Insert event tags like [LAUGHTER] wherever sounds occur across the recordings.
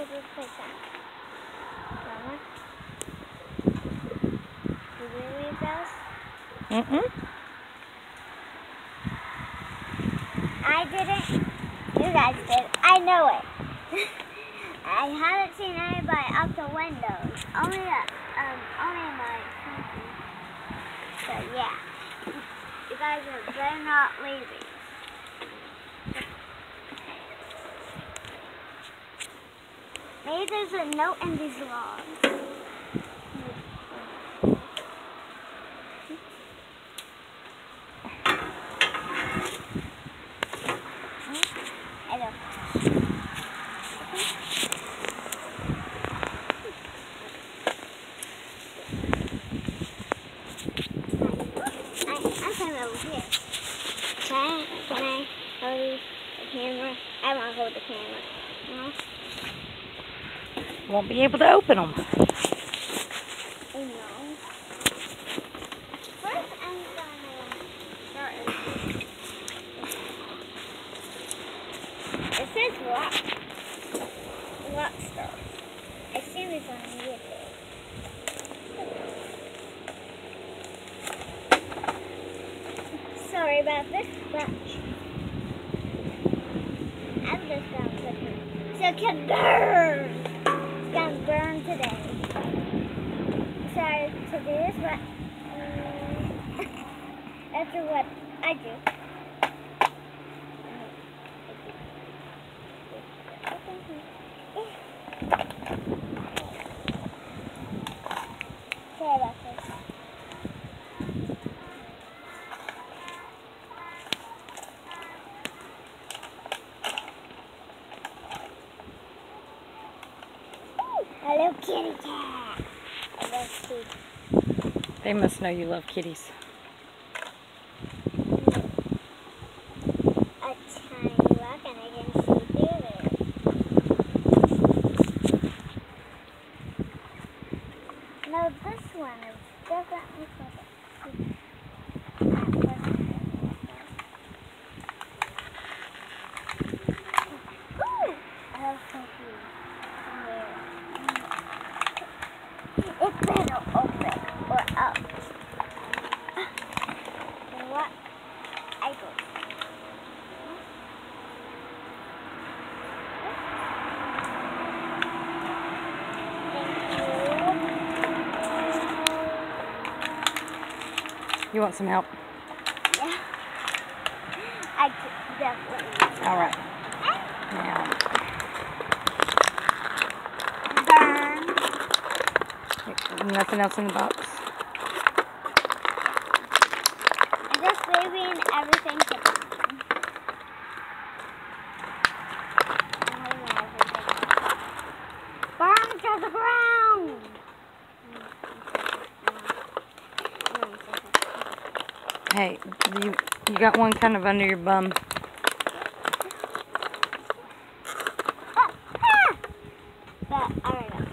this play that. Mama? You read those? Mm-mm. I didn't. You guys did. I know it. [LAUGHS] I haven't seen anybody up the windows. Only uh, um only my company. So yeah. [LAUGHS] You guys are better not leaving. Maybe there's a note in these logs. Can I, can I hold the camera? I want to hold the camera. No? Won't be able to open them. It says. I see on. Sorry about this scratch. And this sounds good. So today. Sorry to do but um, what I do. Sorry about this. Hello, kitty cat. I love kitty. They must know you love kitties. A tiny rock and I can see through it. No, this one is definitely for the Ooh! I love cookies. It better open or up. You know what? I go. You want some help? Yeah. I definitely. All right. Now, Burn. nothing else in the box. I'm just leaving everything to burn. I'm leaving everything. Burn to the ground. You you got one kind of under your bum. Ah, ah. But I don't know.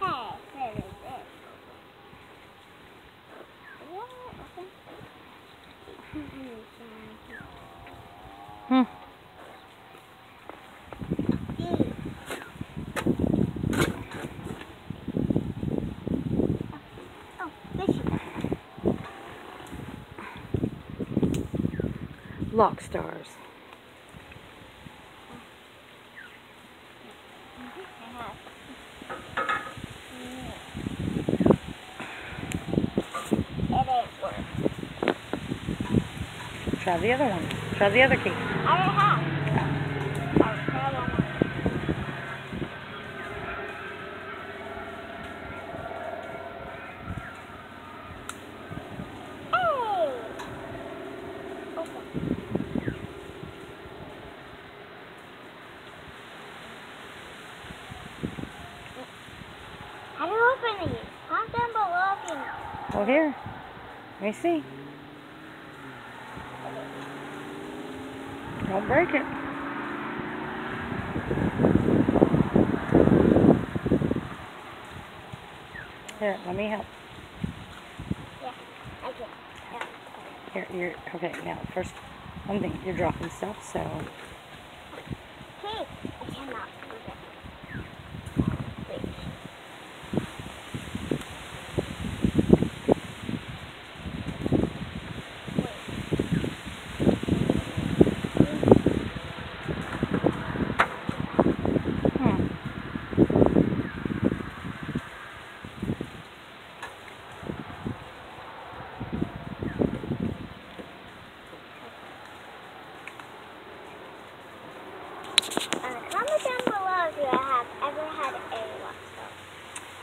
Hey, there it is. Whoa, Hmm. Oh, fishy. Lock stars. It ain't work. Try the other one. Try the other key. I already have. I'll try one more. Hey! Open. How do you open these? Comment down below if you know. Well, here. Let me see. Don't break it. Here, let me help. Yeah, I can. Yeah. Here, you're okay. Now, first, one thing, you're dropping stuff, so Hey, I cannot move it.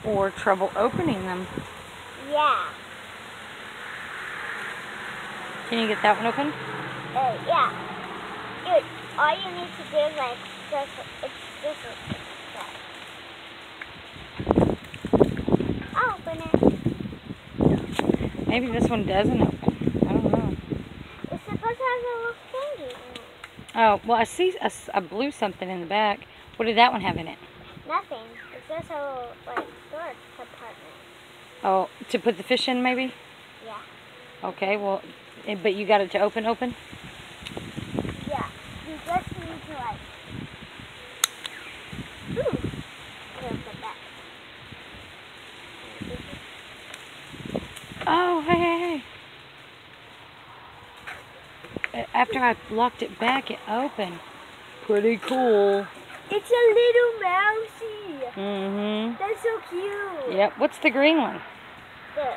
Or trouble opening them. Yeah. Can you get that one open? Uh, yeah. Dude, all you need to do is like just it's just I'll open it. Maybe this one doesn't open. I don't know. It's supposed to have a little thingy in it. Oh, well, I see a, s- a blue something in the back. What did that one have in it? Nothing. It's just a little like storage compartment. Oh, to put the fish in, maybe? Yeah. Okay, well, eh, but you got it to open, open? Yeah. You just need to like Ooh. Oh, hey, hey, hey. Uh, After I locked it back, it opened. Pretty cool. It's a little mousey. Mm-hmm. That's so cute. Yep. What's the green one? The,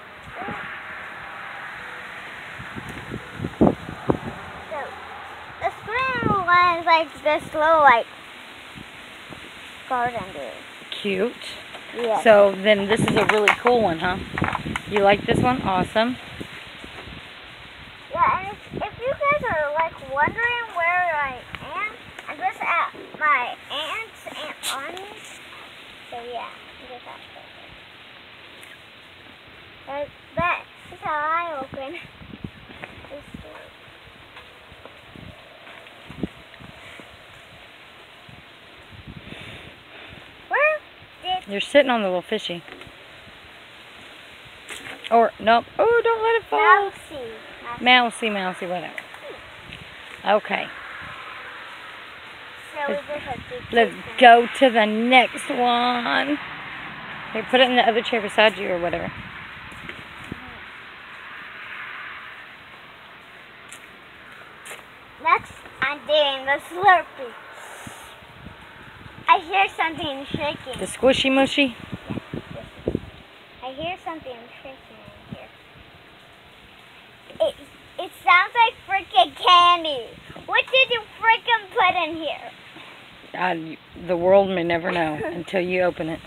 the, the screen one is like this little like garden dude. Cute. Yeah. So then this is a really cool one, huh? You like this one? Awesome. yeah, and if, if you guys are like wondering where I am, I'm just at my aunt's Aunt Bonnie's. So yeah, I'm just at there. That, that is how I open. You're sitting on the little fishy. Or, nope. Oh, don't let it fall. Mousy? Mousy, mousy, whatever. Okay. So we just have to Let's go to the next one. Here, put it in the other chair beside you or whatever. Next, I'm doing the Slurpee. I hear something shaking. The squishy mushy. I hear something shaking in here. It, it sounds like freaking candy. What did you freaking put in here? Uh, the world may never know until you open it.